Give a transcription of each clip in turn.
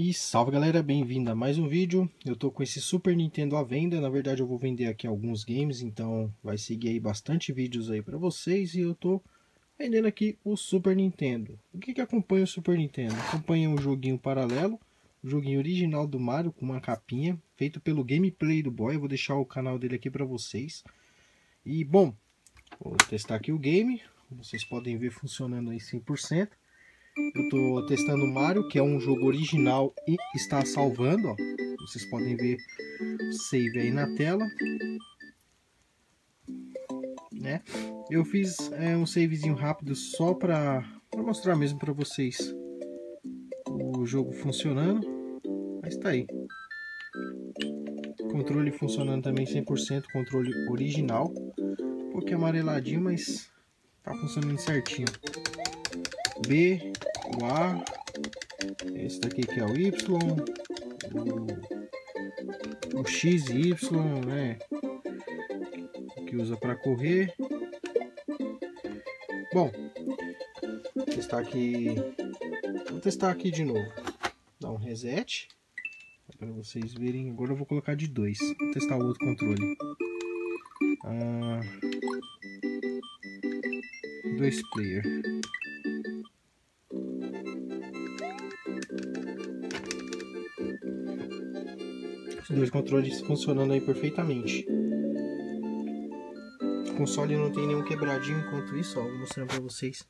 E salve galera, bem-vindo a mais um vídeo. Eu tô com esse Super Nintendo à venda, na verdade eu vou vender aqui alguns games, então vai seguir aí bastante vídeos aí para vocês e eu tô vendendo aqui o Super Nintendo. O que que acompanha o Super Nintendo? Acompanha um joguinho paralelo, o joguinho original do Mario com uma capinha, feito pelo Gameplay do Boy, eu vou deixar o canal dele aqui para vocês. E bom, vou testar aqui o game, vocês podem ver funcionando aí 100%. Eu estou testando o Mario, que é um jogo original e está salvando, ó. Vocês podem ver o save aí na tela. Né? Eu fiz é, um savezinho rápido só para mostrar mesmo para vocês o jogo funcionando. Mas está aí. Controle funcionando também 100%, controle original. Um pouquinho amareladinho, mas tá funcionando certinho. B, o A, esse daqui que é o Y, o, o X e Y, né? Que usa para correr. Bom, vou testar aqui. Vou testar aqui de novo. Dar um reset. Para vocês verem. Agora eu vou colocar de dois. Vou testar o outro controle. Ah, dois player. Os dois controles funcionando aí perfeitamente. O console não tem nenhum quebradinho enquanto isso, ó, vou mostrando pra vocês.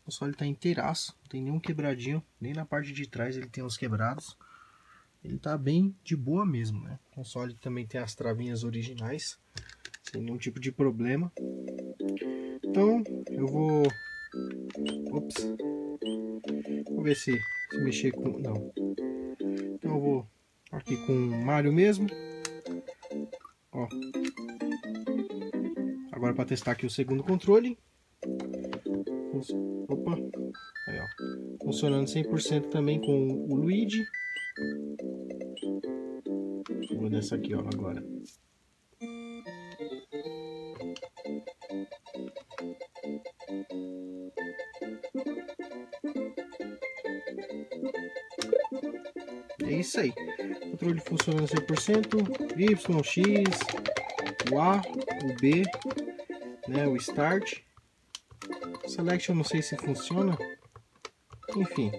O console tá inteiraço, não tem nenhum quebradinho, nem na parte de trás ele tem uns quebrados. Ele tá bem de boa mesmo, né? O console também tem as travinhas originais, sem nenhum tipo de problema. Então, eu vou... Ops. Vou ver se, se mexer com... Não. Então eu vou aqui com o Mario mesmo. Ó. Agora para testar aqui o segundo controle. Opa. Aí, ó. Funcionando 100% também com o Luigi. Vou nessa aqui, ó, agora. É isso aí. Controle funcionando 100%. Y, X, o A, o B, né, o Start. Select eu não sei se funciona. Enfim,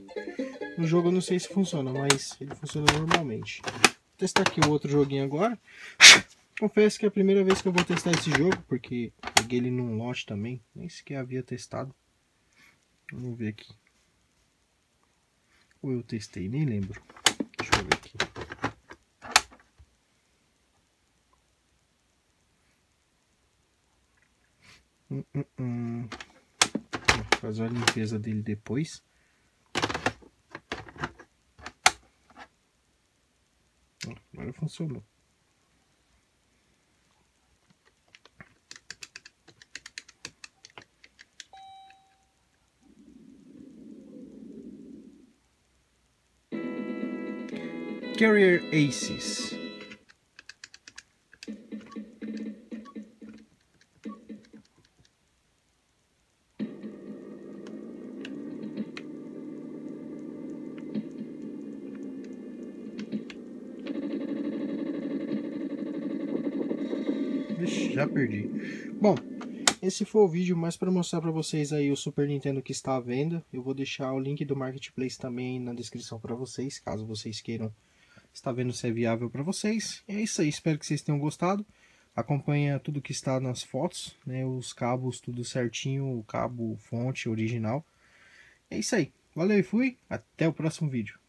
no jogo eu não sei se funciona, mas ele funciona normalmente. Vou testar aqui o outro joguinho agora. Confesso que é a primeira vez que eu vou testar esse jogo, porque peguei ele num lote também. Nem sequer havia testado. Vamos ver aqui. Ou eu testei, nem lembro. Deixa eu ver aqui. Hum, hum, hum. Vou fazer a limpeza dele depois. Agora funcionou. Carrier Aces. Já perdi. Bom, esse foi o vídeo mais para mostrar para vocês aí o Super Nintendo que está à venda. Eu vou deixar o link do Marketplace também na descrição para vocês, caso vocês queiram está vendo se é viável para vocês. É isso aí, espero que vocês tenham gostado. Acompanha tudo que está nas fotos, né, os cabos tudo certinho, o cabo fonte original. É isso aí. Valeu e fui, até o próximo vídeo.